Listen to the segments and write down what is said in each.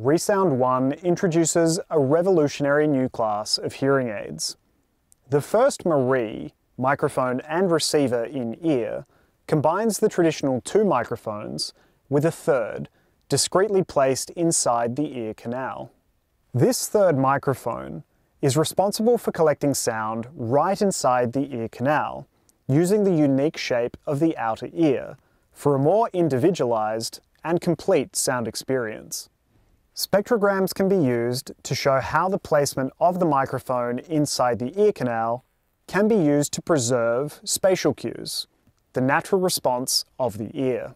ReSound One introduces a revolutionary new class of hearing aids. The first M&RIE, microphone and receiver in ear, combines the traditional two microphones with a third, discreetly placed inside the ear canal. This third microphone is responsible for collecting sound right inside the ear canal, using the unique shape of the outer ear for a more individualized and complete sound experience. Spectrograms can be used to show how the placement of the microphone inside the ear canal can be used to preserve spatial cues, the natural response of the ear.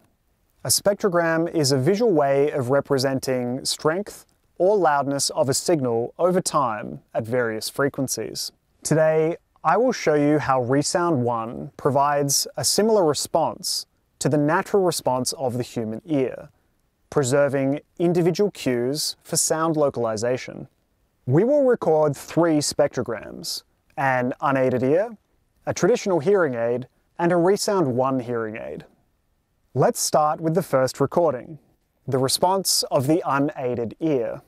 A spectrogram is a visual way of representing strength or loudness of a signal over time at various frequencies. Today, I will show you how ReSound One provides a similar response to the natural response of the human ear, preserving individual cues for sound localization. We will record three spectrograms, an unaided ear, a traditional hearing aid, and a ReSound One hearing aid. Let's start with the first recording, the response of the unaided ear.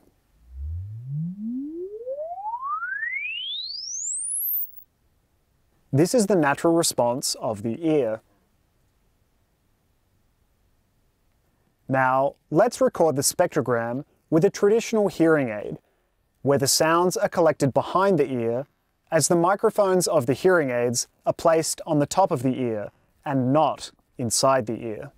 This is the natural response of the ear. Now, let's record the spectrogram with a traditional hearing aid, where the sounds are collected behind the ear as the microphones of the hearing aids are placed on the top of the ear and not inside the ear.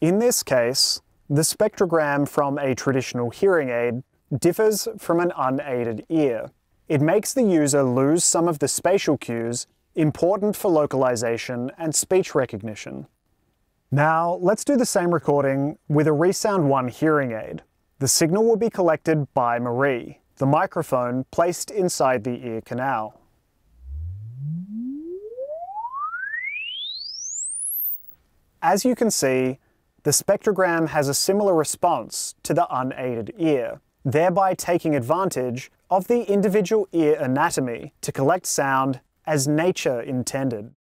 In this case, the spectrogram from a traditional hearing aid differs from an unaided ear. It makes the user lose some of the spatial cues important for localization and speech recognition. Now, let's do the same recording with a ReSound One hearing aid. The signal will be collected by M&RIE, the microphone placed inside the ear canal. As you can see, the spectrogram has a similar response to the unaided ear, thereby taking advantage of the individual ear anatomy to collect sound as nature intended.